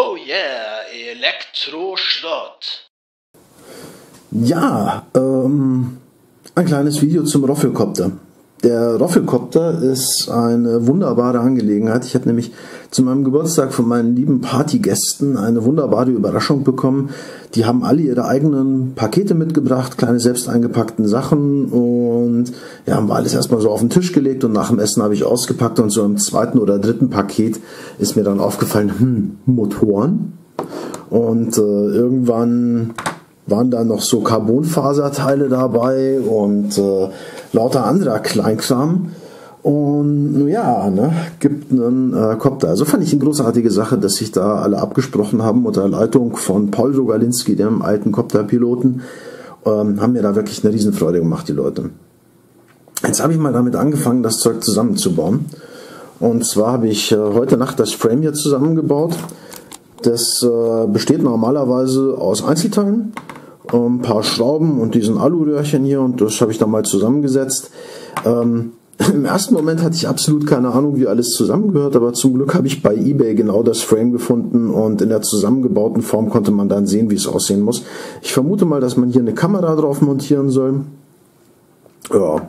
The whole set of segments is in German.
Oh yeah, Elektroschrott. Ja, ähm, ein kleines Video zum Roffelkopter. Der Roffelkopter ist eine wunderbare Angelegenheit. Ich habe nämlich zu meinem Geburtstag von meinen lieben Partygästen eine wunderbare Überraschung bekommen. Die haben alle ihre eigenen Pakete mitgebracht, kleine selbst eingepackten Sachen und ja, haben alles erstmal so auf den Tisch gelegt und nach dem Essen habe ich ausgepackt und so im zweiten oder dritten Paket ist mir dann aufgefallen, hm, Motoren. Und äh, irgendwann waren da noch so Carbonfaserteile dabei und äh, lauter anderer Kleinkram. Und ja, ne, gibt einen äh, Copter. Also fand ich eine großartige Sache, dass sich da alle abgesprochen haben unter Leitung von Paul Sogalinski, dem alten Copter-Piloten. Ähm, haben mir da wirklich eine Riesenfreude gemacht, die Leute. Jetzt habe ich mal damit angefangen, das Zeug zusammenzubauen. Und zwar habe ich äh, heute Nacht das Frame hier zusammengebaut. Das äh, besteht normalerweise aus Einzelteilen ein paar Schrauben und diesen Aluröhrchen hier und das habe ich dann mal zusammengesetzt. Ähm, Im ersten Moment hatte ich absolut keine Ahnung, wie alles zusammengehört, aber zum Glück habe ich bei eBay genau das Frame gefunden und in der zusammengebauten Form konnte man dann sehen, wie es aussehen muss. Ich vermute mal, dass man hier eine Kamera drauf montieren soll. Ja,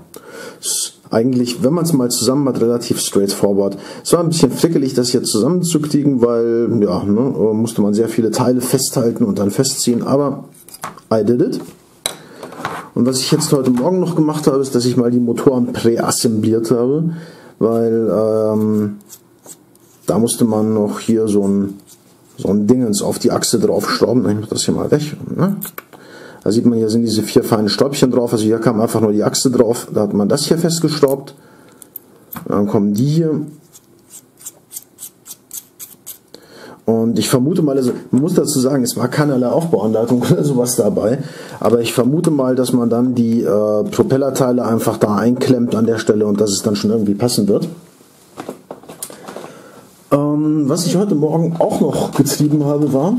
ist eigentlich, wenn man es mal zusammen hat, relativ straightforward. Es war ein bisschen frickelig, das hier zusammenzukriegen, weil, ja, ne, musste man sehr viele Teile festhalten und dann festziehen, aber I did it. Und was ich jetzt heute Morgen noch gemacht habe, ist, dass ich mal die Motoren präassembliert habe, weil ähm, da musste man noch hier so ein, so ein Dingens auf die Achse draufschrauben. Ich mache das hier mal weg. Ne? Da sieht man, hier sind diese vier feinen Stäubchen drauf. Also hier kam einfach nur die Achse drauf. Da hat man das hier festgeschraubt. Dann kommen die hier Und ich vermute mal, also man muss dazu sagen, es war keinerlei Aufbauanleitung oder sowas dabei, aber ich vermute mal, dass man dann die äh, Propellerteile einfach da einklemmt an der Stelle und dass es dann schon irgendwie passen wird. Ähm, was ich heute Morgen auch noch getrieben habe, war,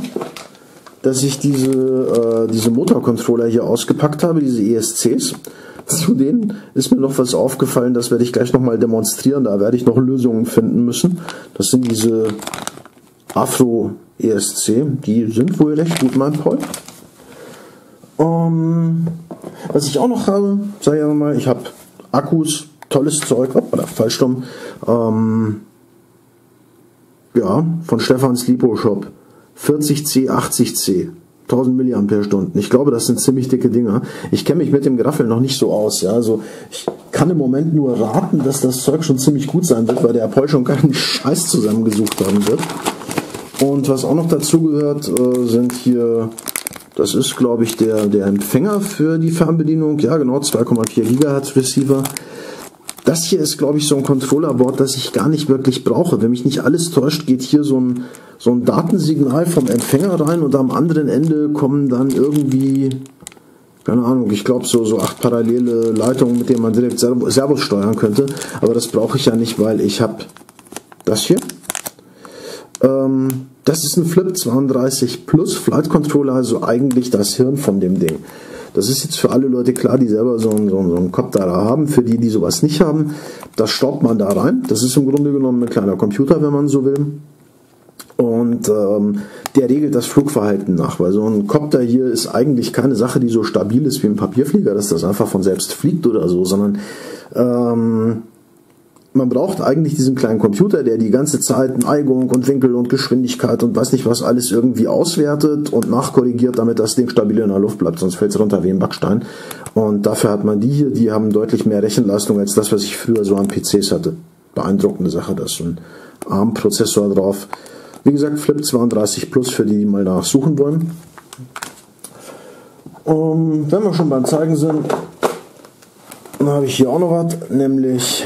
dass ich diese, äh, diese Motorcontroller hier ausgepackt habe, diese ESCs. Zu denen ist mir noch was aufgefallen, das werde ich gleich nochmal demonstrieren, da werde ich noch Lösungen finden müssen. Das sind diese Afro ESC, die sind wohl recht gut, mein Paul. Ähm, was ich auch noch habe, sage ich mal, ich habe Akkus, tolles Zeug, oder falsch rum, ähm, ja, von Stefans Lipo Shop. 40C, 80C. 1000 mAh. Ich glaube, das sind ziemlich dicke Dinger. Ich kenne mich mit dem Graffel noch nicht so aus. Ja? Also ich kann im Moment nur raten, dass das Zeug schon ziemlich gut sein wird, weil der Paul schon keinen Scheiß zusammengesucht haben wird. Und was auch noch dazu gehört, äh, sind hier, das ist glaube ich der, der Empfänger für die Fernbedienung. Ja genau, 2,4 GHz Receiver. Das hier ist glaube ich so ein Controllerboard, das ich gar nicht wirklich brauche. Wenn mich nicht alles täuscht, geht hier so ein, so ein Datensignal vom Empfänger rein und am anderen Ende kommen dann irgendwie keine Ahnung, ich glaube so, so acht parallele Leitungen, mit denen man direkt Servos steuern könnte. Aber das brauche ich ja nicht, weil ich habe das hier. Ähm, das ist ein Flip 32 Plus Flight Controller, also eigentlich das Hirn von dem Ding. Das ist jetzt für alle Leute klar, die selber so einen, so einen Kopf da haben. Für die, die sowas nicht haben, das staubt man da rein. Das ist im Grunde genommen ein kleiner Computer, wenn man so will. Und ähm, der regelt das Flugverhalten nach, weil so ein Copter hier ist eigentlich keine Sache, die so stabil ist wie ein Papierflieger, dass das einfach von selbst fliegt oder so, sondern ähm, man braucht eigentlich diesen kleinen Computer, der die ganze Zeit Neigung und Winkel und Geschwindigkeit und weiß nicht was alles irgendwie auswertet und nachkorrigiert, damit das Ding stabil in der Luft bleibt, sonst fällt es runter wie ein Backstein. Und dafür hat man die hier, die haben deutlich mehr Rechenleistung als das, was ich früher so an PCs hatte. Beeindruckende Sache, da ist so ein ARM-Prozessor drauf. Wie gesagt, Flip 32 Plus für die, die mal nachsuchen wollen. Und wenn wir schon beim Zeigen sind, dann habe ich hier auch noch was, nämlich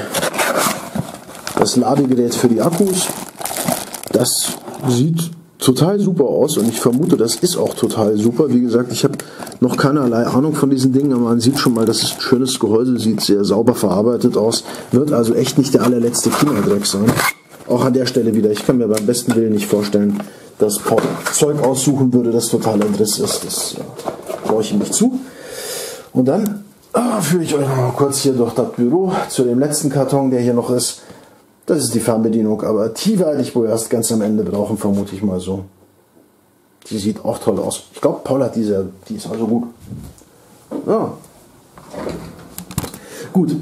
das Ladegerät für die Akkus. Das sieht total super aus und ich vermute, das ist auch total super. Wie gesagt, ich habe noch keinerlei Ahnung von diesen Dingen, aber man sieht schon mal, das ist ein schönes Gehäuse, sieht sehr sauber verarbeitet aus, wird also echt nicht der allerletzte Kinderdreck sein. Auch an der Stelle wieder, ich kann mir beim besten Willen nicht vorstellen, dass Paul Zeug aussuchen würde, das total Driss ist. Das traue ich ihm nicht zu. Und dann ah, führe ich euch noch mal kurz hier durch das Büro zu dem letzten Karton, der hier noch ist. Das ist die Fernbedienung, aber die werde ich wohl erst ganz am Ende brauchen, vermute ich mal so. Die sieht auch toll aus. Ich glaube, Paul hat diese, die ist also gut. Ja. Gut.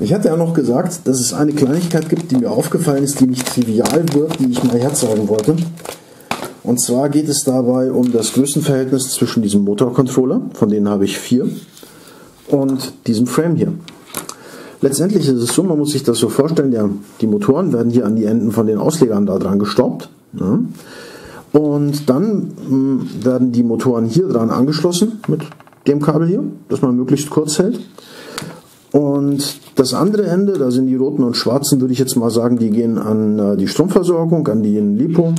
Ich hatte ja noch gesagt, dass es eine Kleinigkeit gibt, die mir aufgefallen ist, die nicht trivial wird, die ich mal herzeigen wollte. Und zwar geht es dabei um das Größenverhältnis zwischen diesem Motorcontroller, von denen habe ich vier, und diesem Frame hier. Letztendlich ist es so, man muss sich das so vorstellen, ja, die Motoren werden hier an die Enden von den Auslegern da dran gestoppt. Ja. Und dann mh, hm, werden die Motoren hier dran angeschlossen mit dem Kabel hier, das man möglichst kurz hält. Und das andere Ende, da sind die roten und schwarzen, würde ich jetzt mal sagen, die gehen an äh, die Stromversorgung, an die LiPo.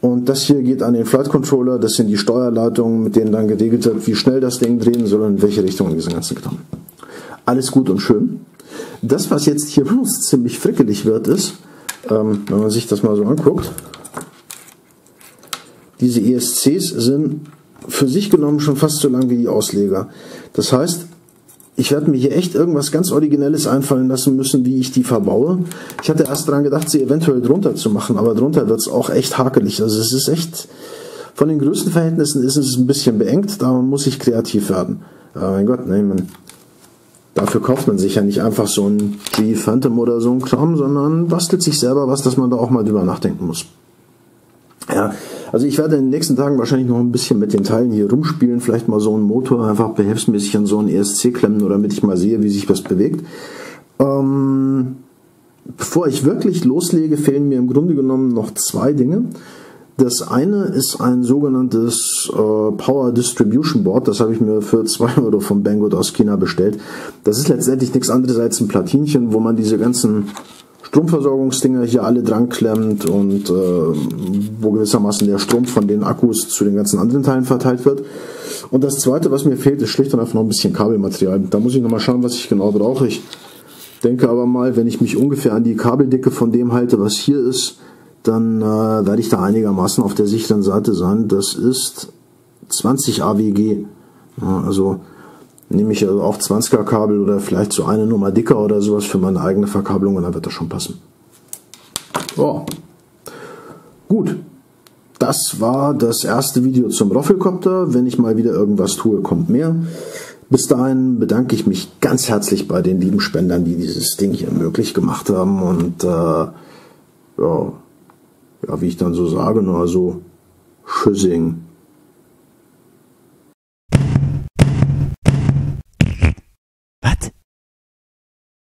Und das hier geht an den Flight Controller, das sind die Steuerleitungen, mit denen dann geregelt wird, wie schnell das Ding drehen soll und in welche Richtung in diesen ganzen Kram. Alles gut und schön. Das, was jetzt hier bloß ziemlich frickelig wird, ist, ähm, wenn man sich das mal so anguckt, diese ESCs sind für sich genommen schon fast so lang wie die Ausleger. Das heißt, ich werde mir hier echt irgendwas ganz Originelles einfallen lassen müssen, wie ich die verbaue. Ich hatte erst daran gedacht, sie eventuell drunter zu machen, aber drunter wird es auch echt hakelig. Also es ist echt, von den Größenverhältnissen ist es ein bisschen beengt, da muss ich kreativ werden. Aber mein Gott, nein, man, dafür kauft man sich ja nicht einfach so ein G Phantom oder so ein Kram, sondern bastelt sich selber was, dass man da auch mal drüber nachdenken muss. Ja, also ich werde in den nächsten Tagen wahrscheinlich noch ein bisschen mit den Teilen hier rumspielen, vielleicht mal so einen Motor einfach behelfsmäßig an so einen ESC klemmen, oder damit ich mal sehe, wie sich das bewegt. Ähm, bevor ich wirklich loslege, fehlen mir im Grunde genommen noch zwei Dinge. Das eine ist ein sogenanntes äh, Power Distribution Board. Das habe ich mir für 2 Euro vom Banggood aus China bestellt. Das ist letztendlich nichts anderes als ein Platinchen, wo man diese ganzen Stromversorgungsdinger hier alle dran klemmt und äh, wo gewissermaßen der Strom von den Akkus zu den ganzen anderen Teilen verteilt wird. Und das zweite, was mir fehlt, ist schlicht und einfach noch ein bisschen Kabelmaterial. Da muss ich nochmal schauen, was ich genau brauche. Ich denke aber mal, wenn ich mich ungefähr an die Kabeldicke von dem halte, was hier ist, dann äh, werde ich da einigermaßen auf der sicheren Seite sein. Das ist 20 AWG. Ja, also nehme ich also auch 20er Kabel oder vielleicht so eine Nummer dicker oder sowas für meine eigene Verkabelung und dann wird das schon passen. Oh. Gut. Das war das erste Video zum Roffelkopter. Wenn ich mal wieder irgendwas tue, kommt mehr. Bis dahin bedanke ich mich ganz herzlich bei den lieben Spendern, die dieses Ding hier möglich gemacht haben. Und äh, ja, ja, wie ich dann so sage, nur so Schüssing.